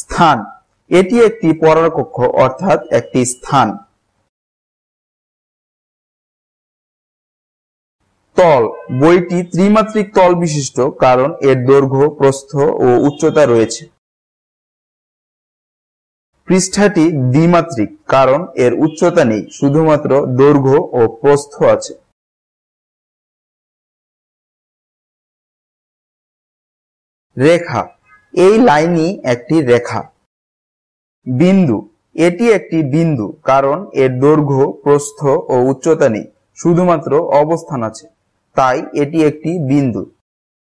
স্থান। এটি একটি পড়ার কক্ষ, অর্থাৎ একটি স্থান। তল। বইটি ত্রিমাত্রিক তল বিশিষ্ট, কারণ এর দৈর্ঘ্য, প্রস্থ ও উচ্চতা রয়েছে। পৃষ্ঠাটি দ্বিমাত্রিক, কারণ এর উচ্চতা নেই, শুধুমাত্র দৈর্ঘ্য ও প্রস্থ আছে। রেখা। এই লাইনই একটি রেখা। বিন্দু, এটি একটি বিন্দু, কারণ এর দৈর্ঘ্য, প্রস্থ ও উচ্চতা নেই, শুধুমাত্র অবস্থান আছে। তাই এটি একটি বিন্দু।